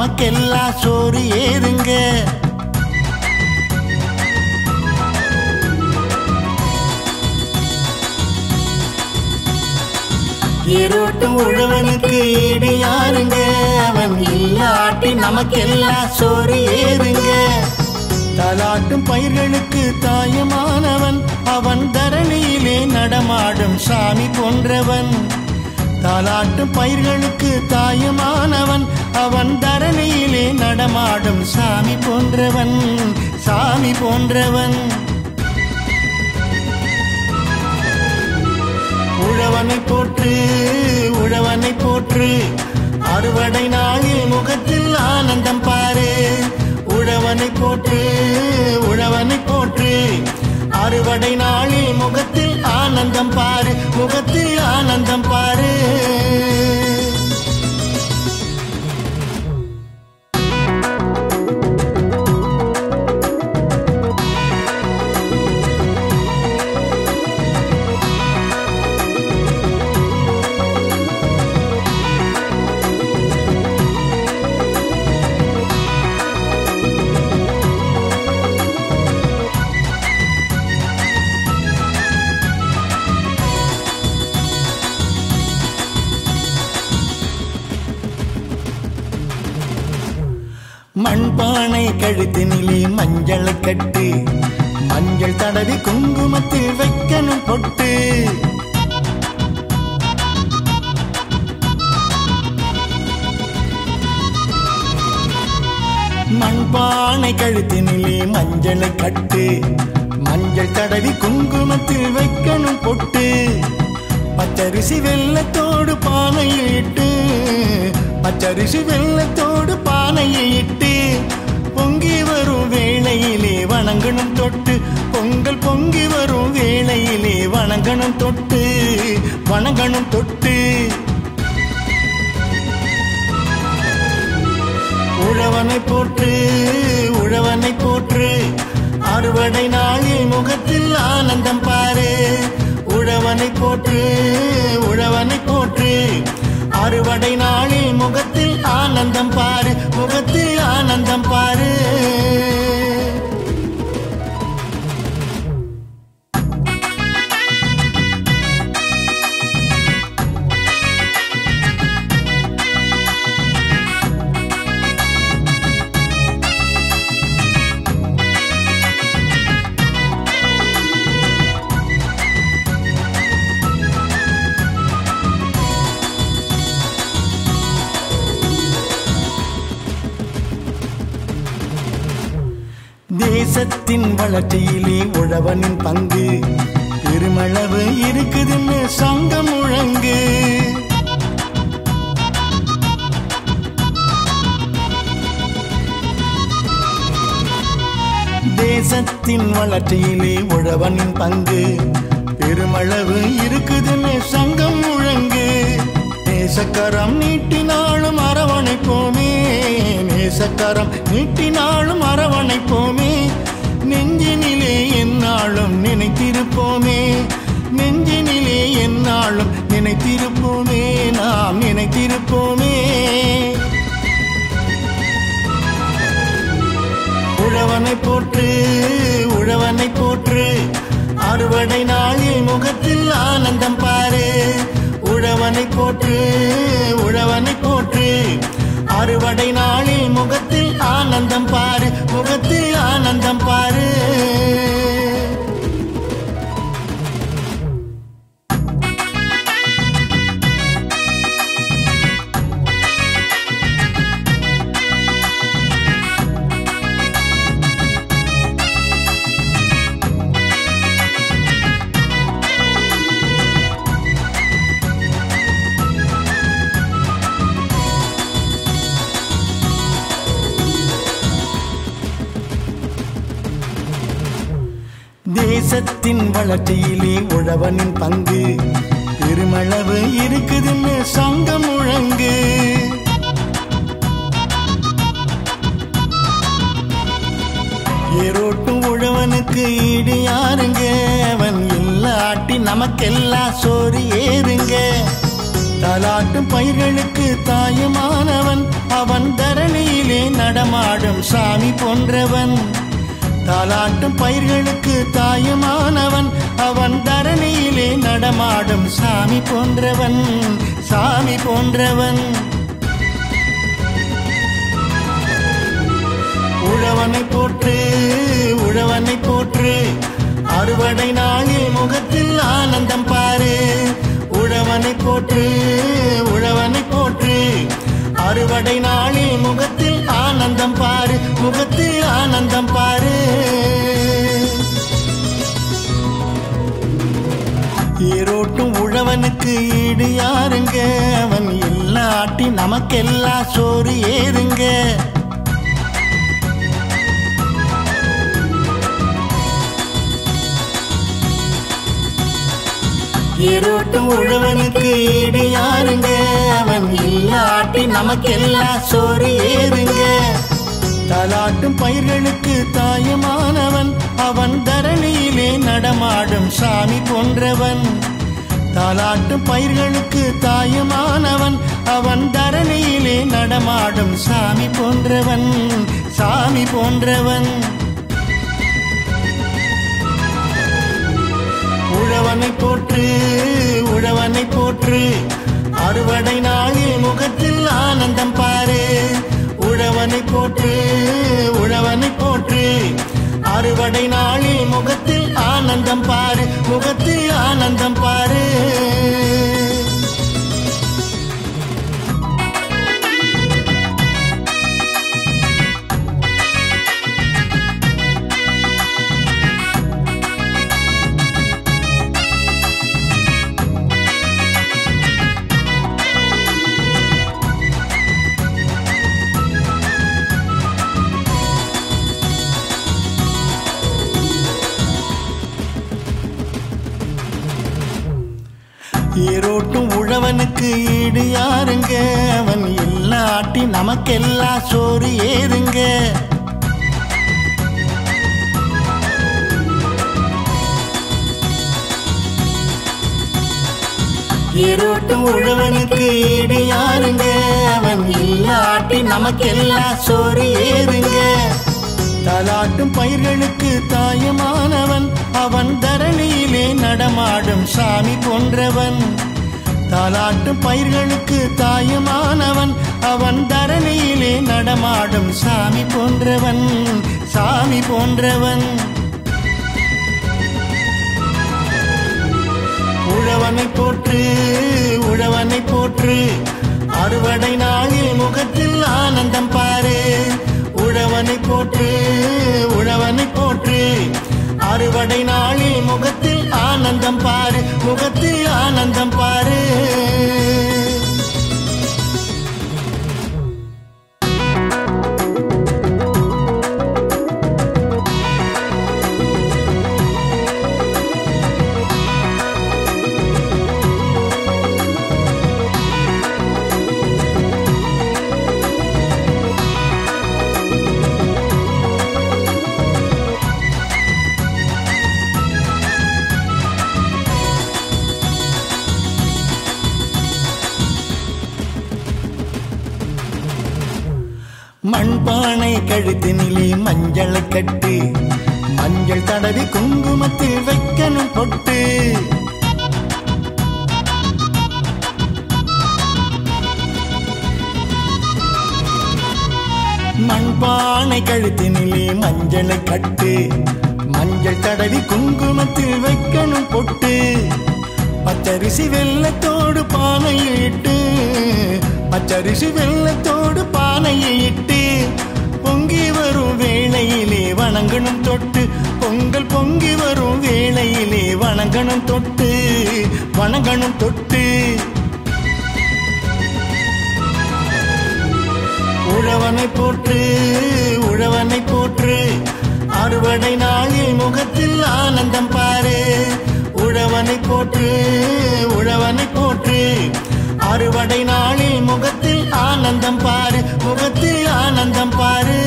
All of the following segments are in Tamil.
நமக்கெல்லாம் சோறு ஏறுங்க இருட்டும் உழவனுக்கு ஈடு யாருங்க? அவன் இல்லாட்டி நமக்கெல்லாம் சோறு ஏறுங்க தலாட்டும் பயிர்களுக்கு தாயமானவன். அவன் தரணியிலே நடமாடும் சாமி போன்றவன். தாலாட்டும் பயிர்களுக்கு தாயமானவன். அவன் தரணியிலே நடமாடும் சாமி போன்றவன் சாமி போன்றவன். உழவனை போற்று உழவனை போற்று. அறுவடை நாளில் முகத்தில் ஆனந்தம் பாரு. உழவனை போற்று உழவனை போற்று. அறுவடை நாளில் முகத்தில் ஆனந்தம் பாரு முகத்தில் ஆனந்தம் பாரு. கழுத்தினிலே மஞ்சள் கட்டு. மஞ்சள் தடவி குங்குமத்தில் வைக்கணும் பொட்டு. மண்பானை கழுத்தினிலே மஞ்சளை கட்டு. மஞ்சள் தடவி குங்குமத்தில் வைக்கணும் பொட்டு. பச்சரிசி வெள்ளத்தோடு பானையில் இட்டு. பச்சரிசி வெள்ளத்தோடு பானையில் இட்டு. பொங்கி வரும் வேளையிலே வணங்கணும் தொட்டு. பொங்கல் பொங்கி வரும் வேளையிலே வணங்கணும் தொட்டு. வணங்கணும் தொட்டு. உழவனை போற்று உழவனை போற்று. அறுவடை நாளில் முகத்தில் ஆனந்தம் பாரு. உழவனை போற்று உழவனை போற்று. அறுவடை நாளில் முகத்தில் ஆனந்தம் பாரு முகத்தில் ஆனந்தம் பாரு. தேசத்தின் வளர்ச்சியிலே உழவனின் பங்கு. பெருமளவு இருக்குதுன்னு சங்கம் முழங்கு. தேசத்தின் வளர்ச்சியிலே உழவனின் பங்கு. பெருமளவு இருக்குதுன்னு சங்கம் முழங்கு. நேசக்கரம் நீட்டினாலும் அரவணைப்போமே. நேசக்கரம் நீட்டினாலும் அரவணைப்போமே. நெஞ்சினிலே என்னாலும் நினைத்திருப்போமே. நெஞ்சினிலே என்னாலும் நினைத்திருப்போமே. நாம் நினைத்திருப்போமே. உழவனை போற்று உழவனை போற்று. அறுவடை நாளில் முகத்தில் ஆனந்தம் பாரு. உழவனை போற்று உழவனை போற்று. அறுவடை நாளில் முகத்தில் ஆனந்தம் பாரு முகத்தில் ஆனந்தம் பாரு. வளர்ச்சியிலே உழவனின் பங்கு. பெருமளவு இருக்குதுன்னு சங்கம் முழங்கு. ஏரோட்டும் உழவனுக்கு ஈடு யாருங்க? அவன் இல்லாட்டி நமக்கெல்லாம் சோறு ஏறுங்க. தலாட்டும் பயிர்களுக்கு தாயுமானவன். அவன் தரணியிலே நடமாடும் சாமி போன்றவன். தாலாட்டும் பயிர்களுக்கு தாயுமான நடமாடும் சாமி போன்றவன் சாமி போன்றவன். உழவனை போற்று உழவனை போற்று. அறுவடை நாளில் முகத்தில் ஆனந்தம் பாரு. உழவனை போற்று உழவனை போற்று. அறுவடை நாளில் முகத்தில் ஆனந்தம் பாரு. முகத்தில் ஆனந்தம் பாரு. ஈரோட்டும் உழவனுக்கு ஈடு யாருங்க? அவன் இல்லாட்டி நமக்கெல்லாம் சோறு ஏறுங்க. ஈரோட்டும் உழவனுக்கு ஈடு யாருங்க? அவன் இல்லாட்டி நமக்கெல்லாம் சோறு ஏறுங்க. தலாட்டும் பயிர்களுக்கு தாயுமானவன். அவன் தரணியிலே நடமாடும் சாமி போன்றவன். தாலாட்டும் பயிர்களுக்கு தாயுமானவன். அவன் தரணியிலே நடமாடும் சாமி போன்றவன் சாமி போன்றவன். உழவனை போற்று உழவனை போற்று. அறுவடை நாளில் முகத்தில் ஆனந்தம் பாரு. உழவனை போற்று உழவனை போற்று. அறுவடை நாளில் முகத்தில் ஆனந்தம் பாரு முகத்தில் ஆனந்தம் பாரு. உழவனுக்கு ஈடு யாருங்க? அவன் இல்லாட்டி நமக்கெல்லாம் சோறு ஏறுங்க ஈரோட்டும் உழவனுக்கு ஈடு யாருங்க? அவன் இல்லாட்டி நமக்கெல்லாம் சோறு ஏறுங்க தலாட்டும் பயிர்களுக்கு தாயமானவன். அவன் தரணியிலே நடமாடும் சாமி போன்றவன். தாலாட்டும் பயிர்களுக்கு தாயுமானவன். அவன் தரணியிலே நடமாடும் சாமி போன்றவன் சாமி போன்றவன். உழவனை போற்று உழவனை போற்று. அறுவடை நாளில் முகத்தில் ஆனந்தம் பாரு. உழவனை போற்று உழவனை போற்று. அறுவடை நாளில் முகத்தில் ஆனந்தம் பாரு முகத்தில் ஆனந்தம் பாரு. மண்பானை கழுத்தினிலே மஞ்சளை கட்டு. மஞ்சள் தடவி குங்குமத்தில் வைக்கணும் பொட்டு. மண்பானை கழுத்தினிலே மஞ்சளை கட்டு. மஞ்சள் தடவி குங்குமத்தில் வைக்கணும் பொட்டு. பச்சரிசி வெள்ளத்தோடு பானையில் இட்டு பச்சரிசி வெள்ளத்தோடு பானையை இட்டு பொங்கி வரும் வேளையிலே வணங்கணும் தொட்டு. பொங்கல் பொங்கி வரும் வேளையிலே வணங்கணும் தொட்டு. வணங்கணும் தொட்டு. உழவனை போற்று உழவனை போற்று. அறுவடை நாளில் முகத்தில் ஆனந்தம் பாரு. உழவனை போற்று உழவனை போற்று. அறுவடை நாளில் முகத்தில் ஆனந்தம் பாரு முகத்தில் ஆனந்தம் பாரு.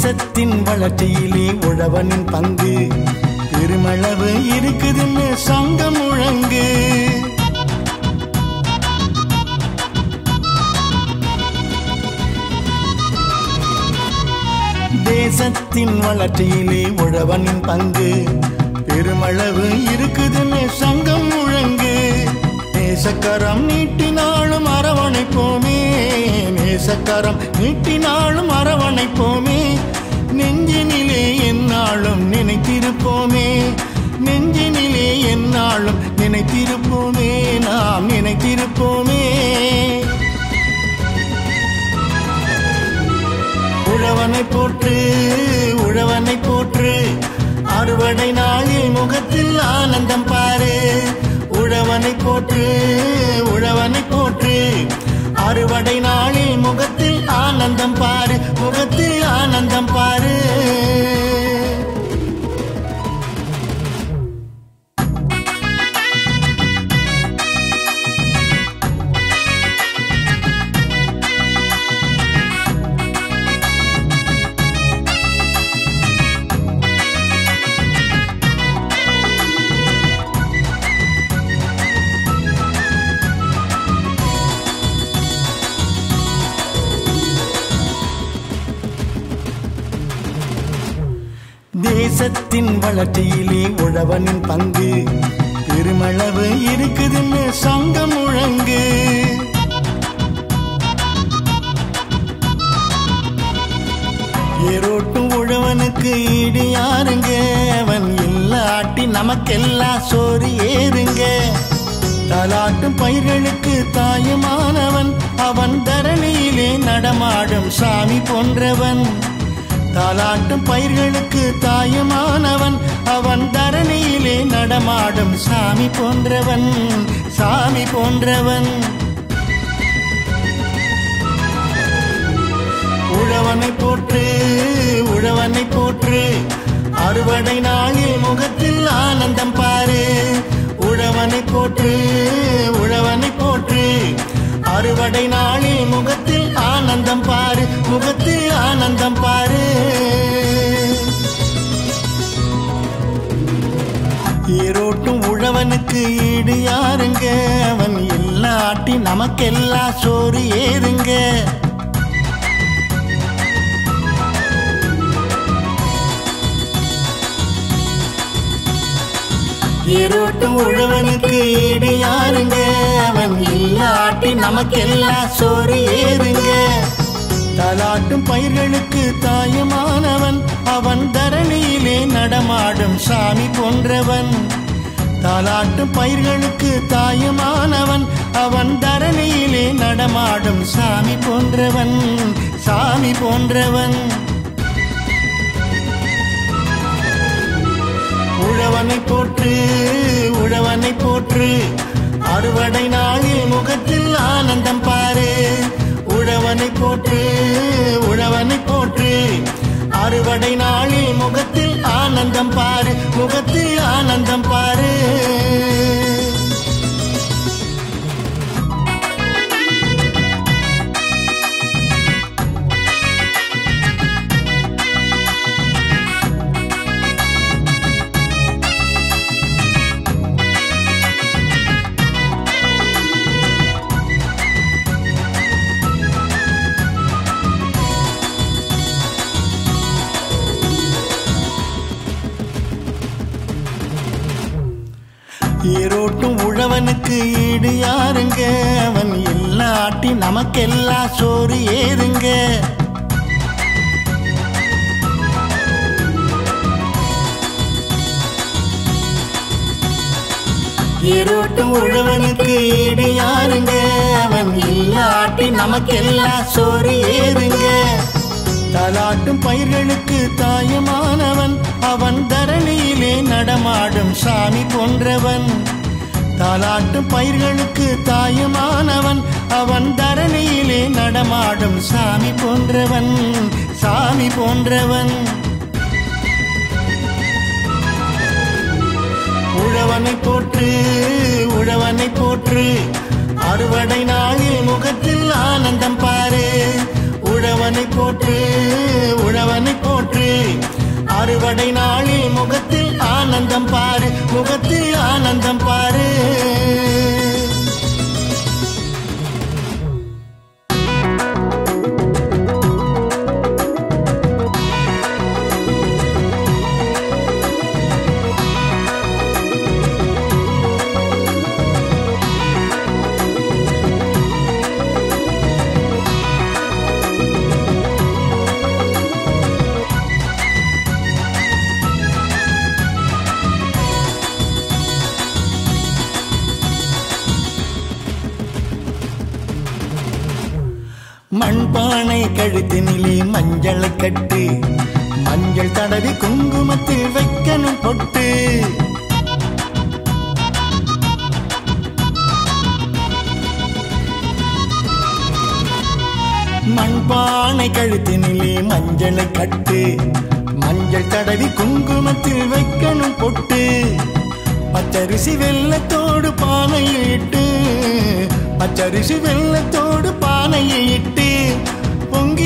தேசத்தின் வளர்ச்சியிலே உழவனின் பங்கு. பெருமளவு இருக்குதுன்னு சங்கம் முழங்கு. தேசத்தின் வளர்ச்சியிலே உழவனின் பங்கு. பெருமளவு இருக்குதுன்னு சங்கம் முழங்கு. நேசக்கரம் நீட்டினாலும் அரவணைப்போமே. நேசக்கரம் நீட்டினாலும் அரவணைப்போமே. நெஞ்சினிலே என்னாலும் நினைத்திருப்போமே. நெஞ்சினிலே என்னாலும் நினைத்திருப்போமே. நாம் நினைத்திருப்போமே. உழவனை போற்று உழவனை போற்று. அறுவடை நாளில் முகத்தில் ஆனந்தம் பாரு. உழவனை போற்று உழவனை போற்று. அறுவடை நாளில் முகத்தில் ஆனந்தம் பாரு முகத்தில் ஆனந்தம் பாரு. தேசத்தின் வளர்ச்சியிலே உழவனின் பங்கு. பெருமளவு இருக்குதுன்னு சங்கம் முழங்கு. ஏரோட்டும் உழவனுக்கு ஈடு யாருங்க? அவன் இல்லாட்டி நமக்கெல்லாம் சோறு ஏறுங்க. தாலாட்டும் பயிர்களுக்கு தாயுமானவன். அவன் தரணியிலே நடமாடும் சாமி போன்றவன். தாலாட்டும் பயிர்களுக்கு தாயுமானவன். அவன் தரணியிலே நடமாடும் சாமி போன்றவன் சாமி போன்றவன். உழவனை போற்று உழவனை போற்று. அறுவடை நாளில் முகத்தில் ஆனந்தம் பாரு. உழவனை போற்று உழவனை போற்று. அறுவடை நாளில் முகத்தில் ஆனந்தம் பாரு முகத்தில் ஆனந்தம் பாரு. ஏரோட்டும் உழவனுக்கு ஈடு யாருங்க? அவன் எல்லாட்டி நமக்கெல்லாம் சோறு ஏறுங்க ஏரோட்டும் உழவனுக்கு ஈடு யாருங்க? அவன் இல்லாட்டி நமக்கெல்லாம் சோறு ஏறுங்க. தலாட்டும் பயிர்களுக்கு தாயுமானவன். அவன் தரணியிலே நடமாடும் சாமி போன்றவன். தாலாட்டும் பயிர்களுக்கு தாயுமானவன். அவன் தரணியிலே நடமாடும் சாமி போன்றவன். சாமி போன்றவன். உழவனை போற்று உழவனை போற்று. அறுவடை நாளில் முகத்தில் ஆனந்தம் பாரு. உழவனை போற்று உழவனை போற்று. அறுவடை நாளில் முகத்தில் ஆனந்தம் பாரு முகத்தில் ஆனந்தம் பாரு. அவனுக்கு ஈடு யாருங்க? அவன் இல்லாட்டி நமக்கெல்லாம் சோறு ஏறுங்க ஏரோட்டும் உழவனுக்கு ஈடு யாருங்க? அவன் இல்லாட்டி நமக்கெல்லாம் சோறு ஏறுங்க தலாட்டும் பயிர்களுக்கு தாயுமானவன். அவன் தரணியிலே நடமாடும் சாமி போன்றவன். தாலாட்டும் பயிர்களுக்கு தாயுமானவன். அவன் தரணியிலே நடமாடும் சாமி போன்றவன் சாமி போன்றவன். உழவனை போற்று உழவனை போற்று. அறுவடை நாளில் முகத்தில் ஆனந்தம் பாரு. உழவனை போற்று உழவனை அறுவடை நாளில் முகத்தில் ஆனந்தம் பாரு. முகத்தில் ஆனந்தம் பாரு. மஞ்சள் குங்குமத்தில் வைக்கணும் பொட்டு. மண்பானை கழுத்தினிலே மஞ்சளை கட்டு. மஞ்சள் தடவி குங்குமத்தில் வைக்கணும் பொட்டு. பச்சரிசி வெள்ளத்தோடு பானையில் இட்டு. பச்சரிசி வெள்ளத்தோடு பானையில் இட்டு.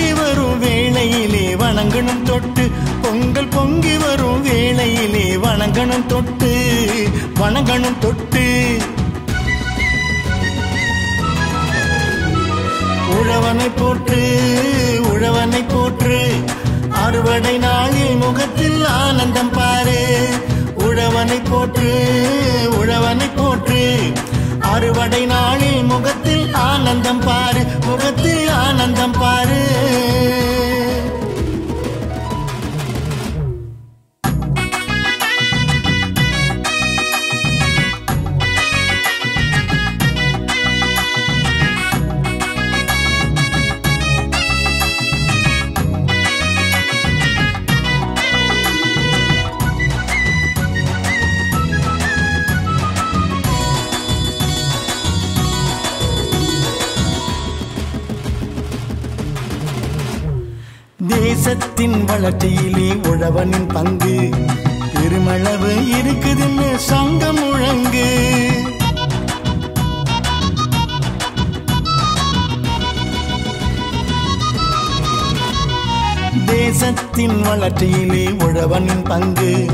பொங்கி வரும் வேளையிலே வணங்கணும் தொட்டு. பொங்கல் பொங்கி வரும் வேளையிலே வணங்கணும் தொட்டு. வணங்கணும் தொட்டு. உழவனை போற்று உழவனை போற்று. அறுவடை நாளில் முகத்தில் ஆனந்தம் பாரு. உழவனை போற்று உழவனை போற்று. அறுவடை நாளில் முகத்தில் ஆனந்தம் பாரு. முகத்தில் ஆனந்தம் பாரு. தேசத்தின் வளர்ச்சியிலே உழவனின் பங்கு. பெருமளவு இருக்குதுன்னு சங்கம் முழங்கு. தேசத்தின் வளர்ச்சியிலே உழவனின் பங்கு.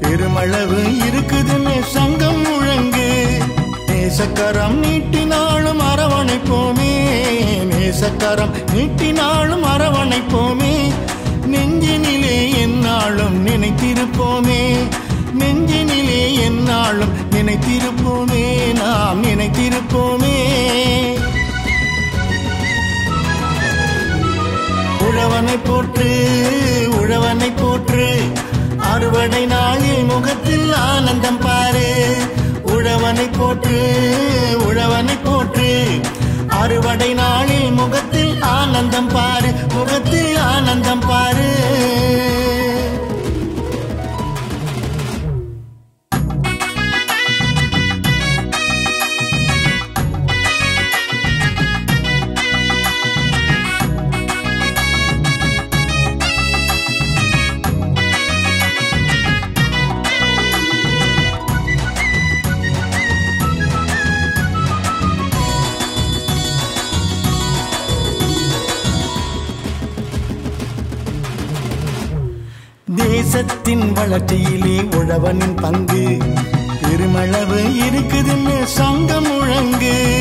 பெருமளவு இருக்குதுன்னு சங்கம் முழங்கு. நேசக்கரம் நீட்டினாலும் அரவணைப்போமே. நேசக்கரம் நீட்டினாலும் அரவணைப்போமே. நெஞ்சினிலே என்னாலும் நினைத்திருப்போமே. நெஞ்சினிலே என்னாலும் நினைத்திருப்போமே. நாம் நினைத்திருப்போமே. உழவனை போற்று உழவனை போற்று. அறுவடை நாளில் முகத்தில் ஆனந்தம் பாரு. உழவனை போற்று உழவனை போற்று. அறுவடை நாளில் முகத்தில் ஆனந்தம் பாரு முகத்தில் ஆனந்தம் பாரு. வளர்ச்சியிலே உழவனின் பங்கு. பெருமளவு இருக்குதுன்னு சங்கம் முழங்கு.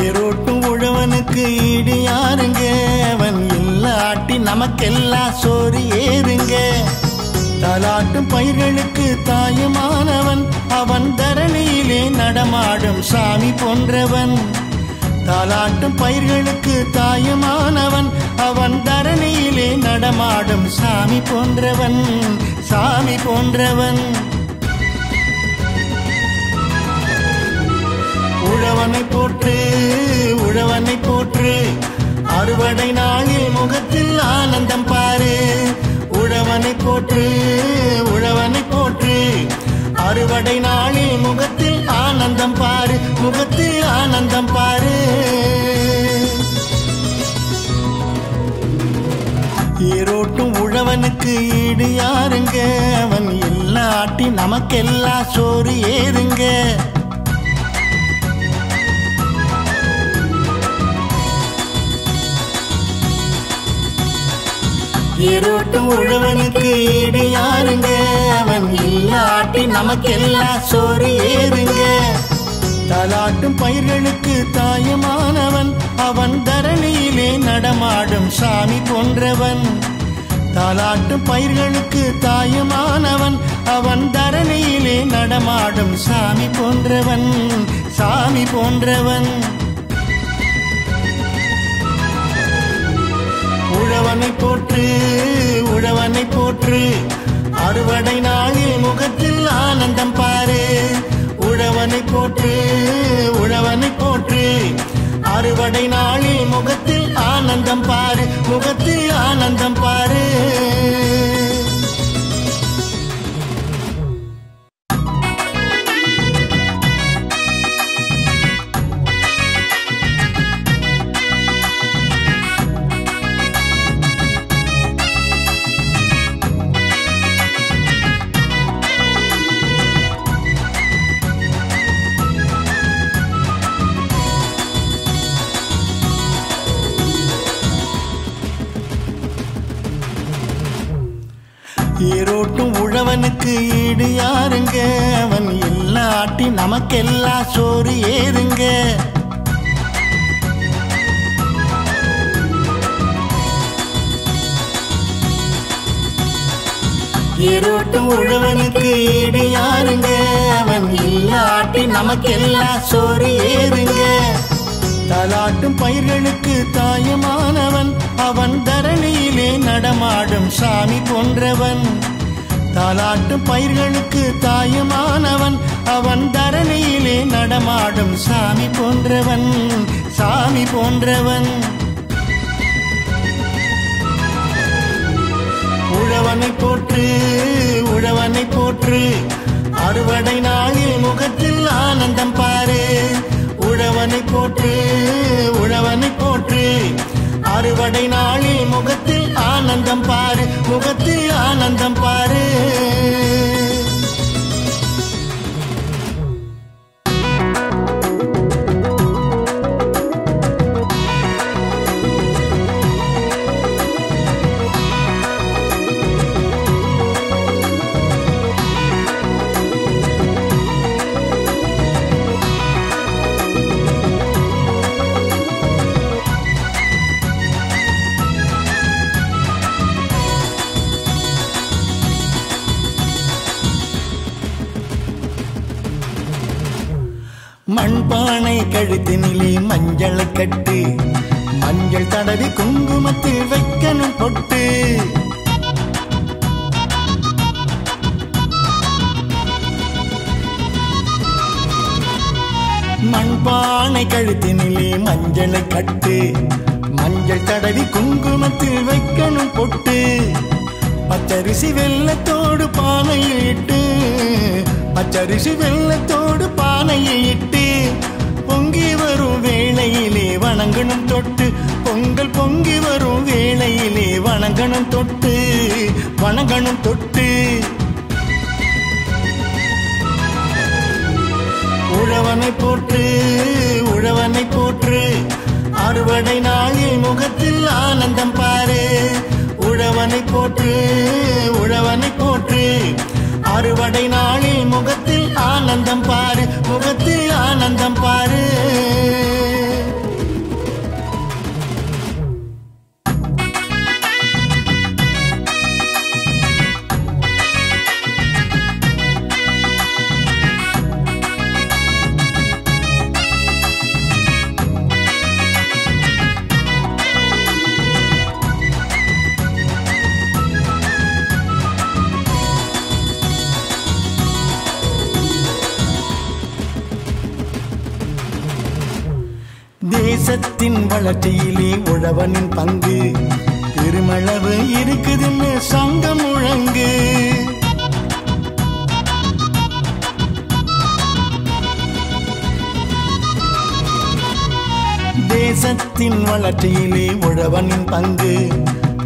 ஏரோட்டும் உழவனுக்கு ஈடு யாருங்க? அவன் இல்லாட்டி நமக்கெல்லாம் சோறு ஏறுங்க. தலாட்டும் பயிர்களுக்கு தாயுமானவன். அவன் தரணியிலே நடமாடும் சாமி போன்றவன். தாலாட்டும் பயிர்களுக்கு தாயுமானவன். அவன் தரணியிலே நடமாடும் சாமி போன்றவன் சாமி போன்றவன். உழவனை போற்று உழவனை போற்று. அறுவடை நாளில் முகத்தில் ஆனந்தம் பாரு. உழவனை போற்று உழவனை போற்று அறுவடை நாளில் முகத்தில் ஆனந்தம் பாரு முகத்தில் ஆனந்தம் பாரு. ஏரோட்டும் உழவனுக்கு ஈடு யாருங்க? அவன் எல்லாட்டி நமக்கெல்லாம் சோறு ஏறுங்க இருட்டு உழவனுக்கு ஈடு யாருங்க? அவன் இல்லாட்டி நமக்கெல்லாம் சோறு ஏறுங்க தலாட்டும் பயிர்களுக்கு தாயமானவன். அவன் தரணியிலே நடமாடும் சாமி போன்றவன். தாலாட்டும் பயிர்களுக்கு தாயமானவன். அவன் தரணியிலே நடமாடும் சாமி போன்றவன். சாமி போன்றவன். உழவனை போற்று உழவனை போற்று. அறுவடை நாளில் முகத்தில் ஆனந்தம் பாரு. உழவனை போற்று உழவனை போற்று. அறுவடை நாளில் முகத்தில் ஆனந்தம் பாரு. முகத்தில் ஆனந்தம் பாரு. யாருங்க அவன் எல்லாட்டி நமக்கெல்லாம் சோறு ஏறுங்க ஏரோட்டும் உழவனுக்கு ஈடு யாருங்க? அவன் இல்லாட்டி நமக்கெல்லாம் சோறு ஏறுங்க தலாட்டும் பயிர்களுக்கு தாயமானவன் அவன் தரணியிலே நடமாடும் சாமி போன்றவன். தாலாட்டும் பயிர்களுக்கு தாயமானவன். அவன் தரணியிலே நடமாடும் சாமி போன்றவன் சாமி போன்றவன். உழவனை போற்று உழவனை போற்று. அறுவடை நாளில் முகத்தில் ஆனந்தம் பாரு. உழவனை போற்று உழவனை போற்று. அறுவடை நாளில் முகத்தில் ஆனந்தம் பாரு முகத்தில் ஆனந்தம் பாரு. மண்பானை கழுத்தினிலே மஞ்சள் கட்டு. மஞ்சள் தடவி குங்குமத்தில் வைக்கணும் பொட்டு. மண்பானை கழுத்தினிலே மஞ்சள் கட்டு. மஞ்சள் தடவி குங்குமத்தில் வைக்கணும் பொட்டு. பச்சரிசி வெள்ளத்தோடு பானையில் இட்டு பச்சரிசி வெள்ளத்தோடு பானையை இட்டு பொங்கி வரும் வேளையிலே வணங்கணும் தொட்டு. பொங்கல் பொங்கி வரும் வேளையிலே வணங்கணும் தொட்டு. வணங்கணும் தொட்டு. உழவனை போற்று உழவனை போற்று. அறுவடை நாளில் முகத்தில் ஆனந்தம் பாரு. உழவனை போற்று உழவனை போற்று. அறுவடை நாளில் முகத்தில் ஆனந்தம் பாரு முகத்தில் ஆனந்தம் பாரு. வளர்ச்சியிலே உழவனின் பங்கு. பெருமளவு இருக்குதுன்னு சங்கம் முழங்கு. தேசத்தின் வளர்ச்சியிலே உழவனின் பங்கு.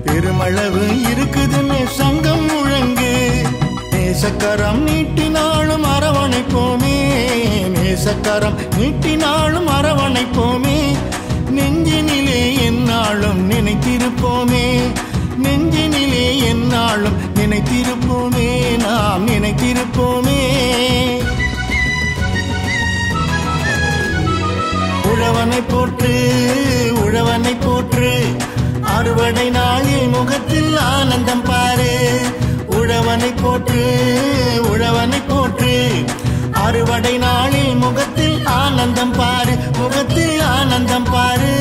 பெருமளவு இருக்குதுன்னு சங்கம் முழங்கு. நேசக்கரம் நீட்டினாலும் அரவணைப்போமே. நேசக்கரம் நீட்டினாலும் அரவணைப்போமே. நெஞ்சினிலே என்னாலும் நினைத்திருப்போமே. நெஞ்சினிலே என்னாலும் நினைத்திருப்போமே. நாம் நினைத்திருப்போமே. உழவனை போற்று உழவனை போற்று. அறுவடை நாளில் முகத்தில் ஆனந்தம் பாரு. உழவனை போற்று உழவனை போற்று. அறுவடை நாளில் முகத்தில் ஆனந்தம் பாரு முகத்தில் ஆனந்தம் பாரு.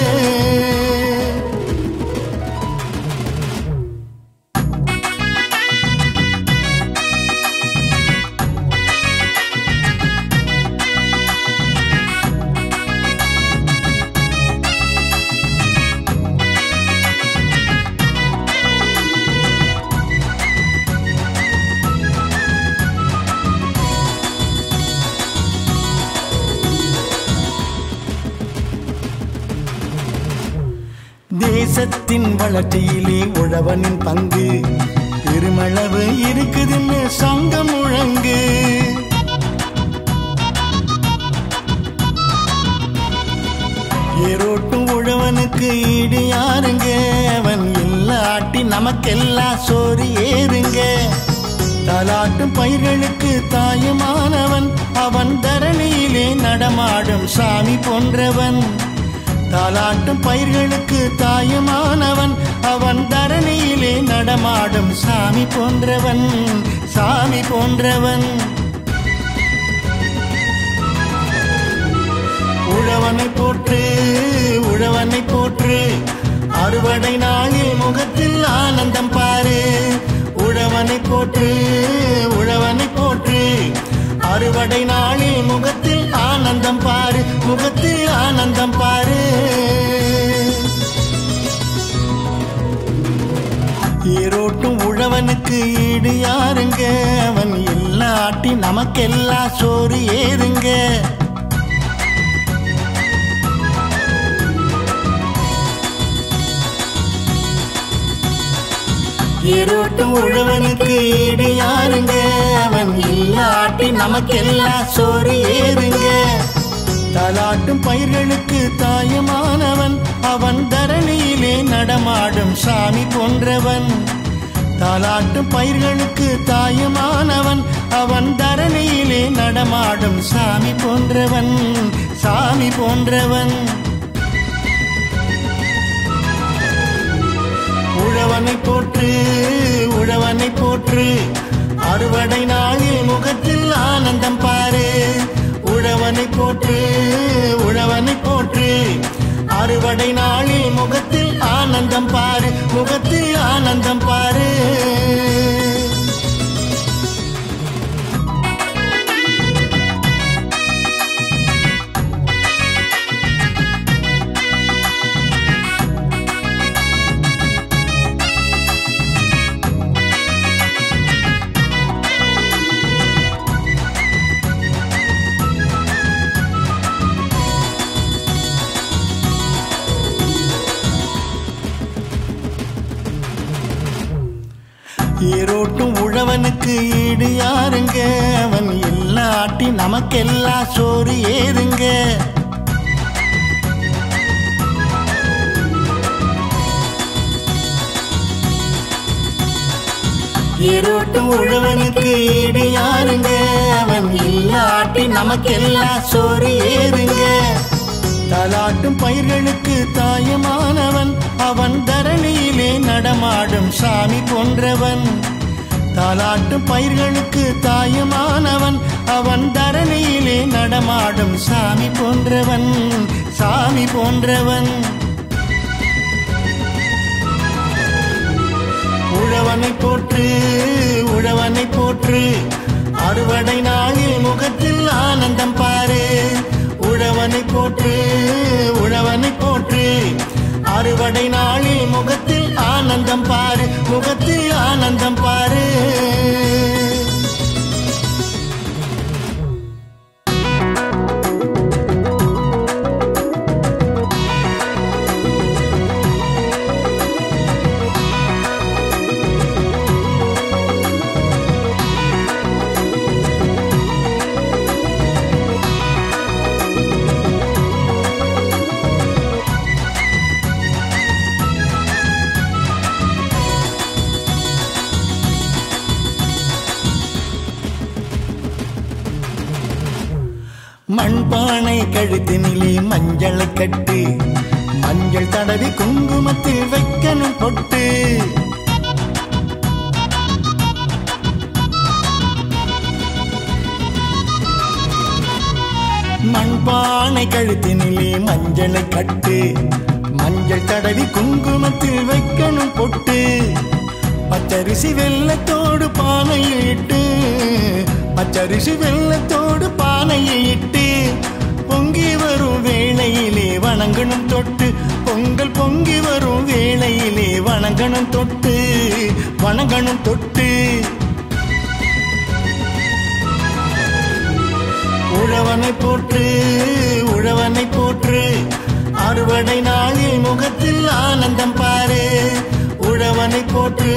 தேசத்தின் வளர்ச்சியிலே உழவனின் பங்கு. பெருமளவு இருக்குதுன்னு சங்கம் முழங்கு. ஏரோட்டும் உழவனுக்கு ஈடு யாருங்க? அவன் இல்லாட்டி நமக்கெல்லாம் சோறு ஏறுங்க. தாலாட்டும் பயிர்களுக்கு தாயுமானவன். அவன் தரணியிலே நடமாடும் சாமி போன்றவன். தாலாட்டும் பயிர்களுக்கு தாயுமானவன். அவன் தரணியிலே நடமாடும் சாமி போன்றவன் சாமி போன்றவன். உழவனை போற்று உழவனை போற்று. அறுவடை நாளில் முகத்தில் ஆனந்தம் பாரு. உழவனை போற்று உழவனை போற்று. அறுவடை நாளில் முகத்தில் ஆனந்தம் பாரு முகத்தில் ஆனந்தம் பாரு. ஏரோட்டும் உழவனுக்கு ஈடு யாருங்க? அவன் எல்லாட்டி நமக்கெல்லாம் சோறு ஏறுங்க ஏரோட்டும் உழவனுக்கு ஈடு யாருங்க அவன் இல்லாட்டி நமக்கெல்லாம் சோறு ஏறுங்க. தலாட்டும் பயிர்களுக்கு தாயுமானவன். அவன் தரணியிலே நடமாடும் சாமி போன்றவன். தாலாட்டும் பயிர்களுக்கு தாயுமானவன். அவன் தரணியிலே நடமாடும் சாமி போன்றவன். சாமி போன்றவன். உழவனை போற்று உழவனை போற்று. அறுவடை நாளில் முகத்தில் ஆனந்தம் பாரு. உழவனை போற்று உழவனை போற்று. அறுவடை நாளில் முகத்தில் ஆனந்தம் பாரு முகத்தில் ஆனந்தம் பாரு. ஏரோட்டும் உழவனுக்கு ஈடு யாருங்க? அவன் இல்லாட்டி நமக்கெல்லாம் சோறு ஏறுங்க இருட்டும் உழவனுக்கு ஈடு யாருங்க? அவன் இல்லாட்டி நமக்கெல்லாம் சோறு ஏறுங்க தலாட்டும் பயிர்களுக்கு தாயமானவன். அவன் தரணியிலே நடமாடும் சாமி போன்றவன். தாலாட்டும் பயிர்களுக்கு தாயுமானவன். அவன் தரணியிலே நடமாடும் சாமி போன்றவன் சாமி போன்றவன். உழவனை போற்று உழவனை போற்று. அறுவடை நாளில் முகத்தில் ஆனந்தம் பாரு. உழவனை போற்று உழவனை போற்று. அறுவடை நாளில் முகத்தில் ஆனந்தம் பாரு முகத்தில் ஆனந்தம் பாரு. கட்டி மஞ்சள் தடவி குங்குமத்தில் வைக்கணும் பொட்டு. மண்பானை கழுத்தினிலே மஞ்சளை கட்டு மஞ்சள் தடவி குங்குமத்தில் வைக்கணும் பொட்டு. பச்சரிசி வெள்ளத்தோடு பானையில் இட்டு பச்சரிசி வெள்ளத்தோடு பானையில் இட்டு வரும் வேளையிலே வணங்கணும் தொட்டு. பொங்கல் பொங்கி வரும் வேளையிலே வணங்கணும் தொட்டு. வணங்கணும் தொட்டு. உழவனை போற்று உழவனை போற்று. அறுவடை நாளில் முகத்தில் ஆனந்தம் பாரு. உழவனை போற்று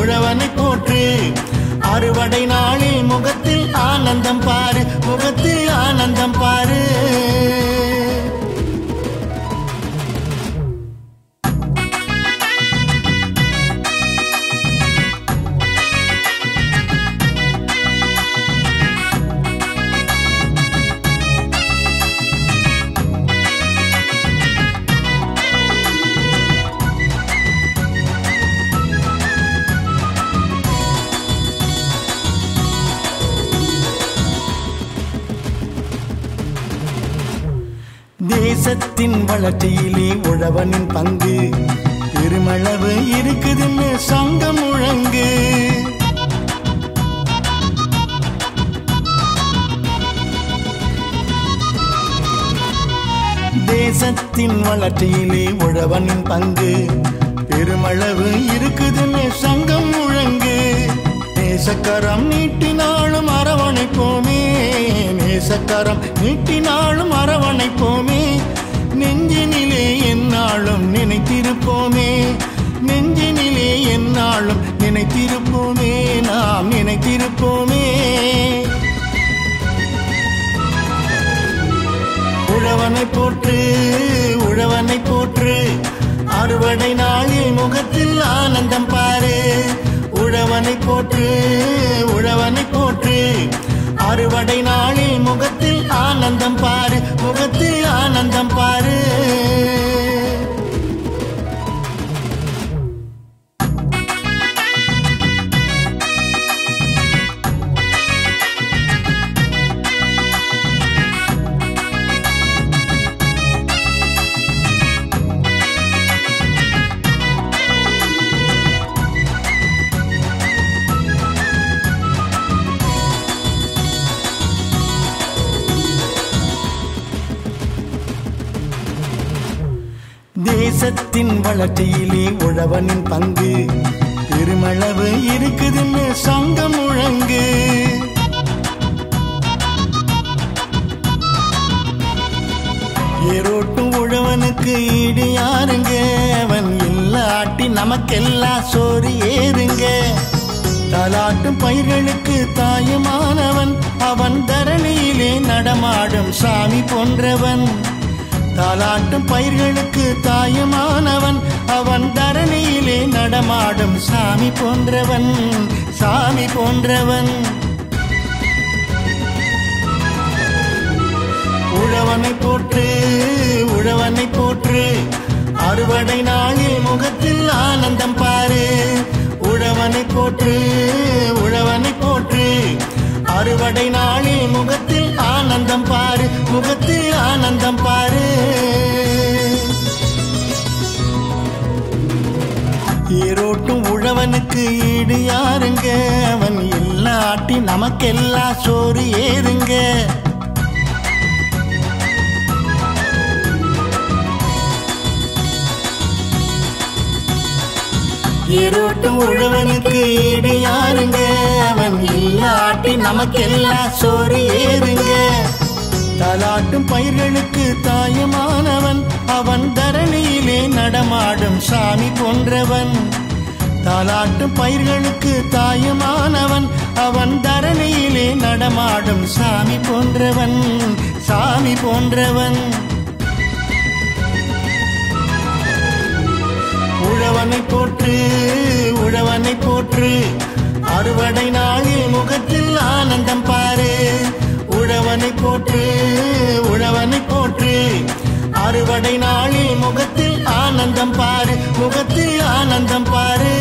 உழவனை போற்று. அறுவடை நாளில் முகத்தில் ஆனந்தம் பாரு. முகத்தில் ஆனந்தம் பாரு. தேசத்தின் வளர்ச்சியிலே உழவனின் பங்கு. பெருமளவு இருக்குதுன்னு சங்கம் முழங்கு. தேசத்தின் வளர்ச்சியிலே உழவனின் பங்கு. பெருமளவு இருக்குதுன்னு சங்கம் முழங்கு. நேசக்கரம் நீட்டினாலும் அரவணைப்போமே. நேசக்கரம் நீட்டினாலும் அரவணைப்போமே. நெஞ்சினிலே என்னாலும் நினைத்திருப்போமே. நெஞ்சினிலே என்னாலும் நினைத்திருப்போமே. நாம் நினைத்திருப்போமே. உழவனை போற்று உழவனை போற்று. அறுவடை நாளில் முகத்தில் ஆனந்தம் பாரு. உழவனை போற்று உழவனை போற்று. அறுவடை நாளில் முகத்தில் ஆனந்தம் பாரு முகத்தில் ஆனந்தம் பாரு. தேசத்தின் வளர்ச்சியிலே உழவனின் பங்கு. பெருமளவு இருக்குதுன்னு சங்கம் முழங்கு. ஏரோட்டும் உழவனுக்கு ஈடு யாருங்க? அவன் இல்லாட்டி நமக்கெல்லாம் சோறு ஏறுங்க. தலாட்டும் பயிர்களுக்கு தாயுமானவன். அவன் தரணியிலே நடமாடும் சாமி போன்றவன். தாலாட்டும் பயிர்களுக்கு தாயுமானவன். அவன் தரணியிலே நடமாடும் சாமி போன்றவன் சாமி போன்றவன். உழவனை போற்று உழவனை போற்று. அறுவடை நாளில் முகத்தில் ஆனந்தம் பாரு. உழவனை போற்று உழவனை போற்று. அறுவடை நாளில் முகத்தில் ஆனந்தம் பாரு. முகத்து ஆனந்தம் பாரு. ஈரோட்டும் உழவனுக்கு ஈடு யாருங்க? அவன் இல்லாட்டி நமக்கெல்லாம் சோறு ஏறுங்க ஈரோட்டும் உழவனுக்கு ஈடு யாருங்க? அவன் இல்லாட்டி நமக்கெல்லாம் சோறு ஏறுங்க தலாட்டும் பயிர்களுக்கு தாயுமானவன். அவன் தரணியிலே நடமாடும் சாமி போன்றவன். தாலாட்டும் பயிர்களுக்கு தாயுமானவன். அவன் தரணியிலே நடமாடும் சாமி போன்றவன். சாமி போன்றவன். உழவனை போற்று உழவனை போற்று. அறுவடை நாளில் முகத்தில் ஆனந்தம் பாரு. உழவனை போற்று உழவனை போற்று. அறுவடை நாளில் முகத்தில் ஆனந்தம் பாரு முகத்தில் ஆனந்தம் பாரு.